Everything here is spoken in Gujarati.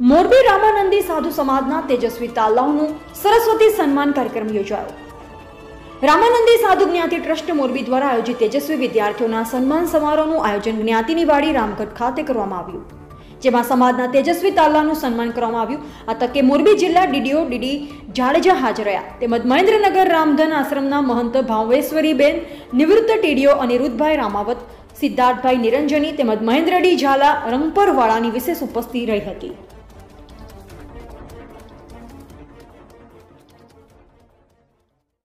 મોરબી રામાનંદી સાધુ સમાજના તેજસ્વી તાલાઓનું સરસ્વતી સન્માન કાર્યક્રમ યોજાયો. રામાનંદી સાધુ જ્ઞાતિ ટ્રસ્ટ મોરબી દ્વારા આયોજિત તેજસ્વી વિદ્યાર્થીઓના સન્માન સમારોહનું આયોજન જ્ઞાતિની વાડી રામગઢ ખાતે કરવામાં આવ્યું. જેમાં સમાજના તેજસ્વી તાલાનું સન્માન કરવામાં આવ્યું. આ તકે મોરબી જિલ્લા ડીડીઓ ડીડી જાડેજા હાજર રહ્યા. તેમજ મહેન્દ્રનગર રામધન આશ્રમના મહંત ભાવેશ્વરીબેન, નિવૃત્ત ટીડીઓ અનિરુદ્ધભાઈ રામાવત, સિદ્ધાર્થભાઈ નિરંજની તેમજ મહેન્દ્ર ડી ઝાલા રંગપરવાળાની વિશેષ ઉપસ્થિતિ રહી હતી.